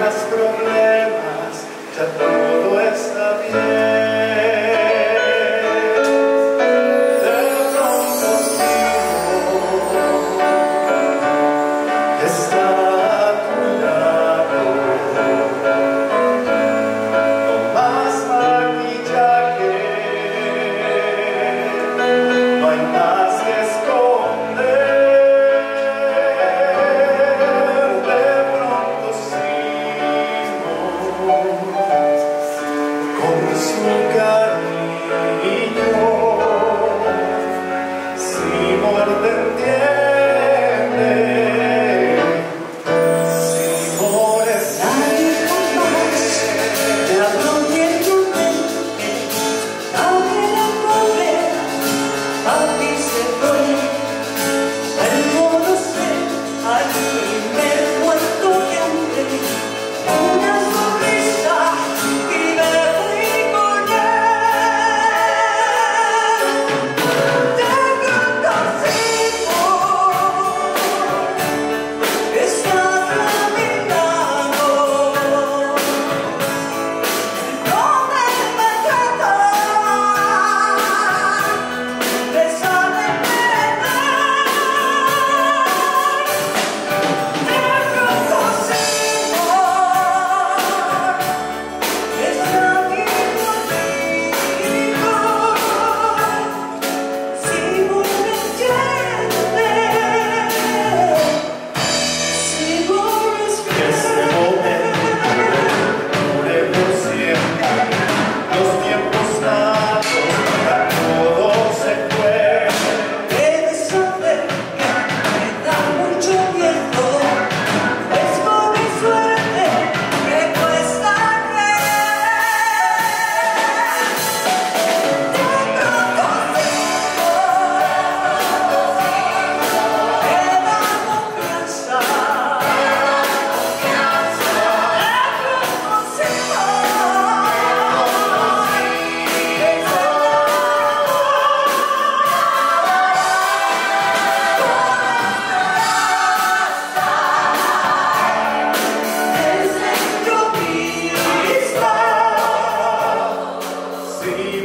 tengas problemas, ya todo está bien. Te lo contigo, nesse lugar.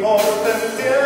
morte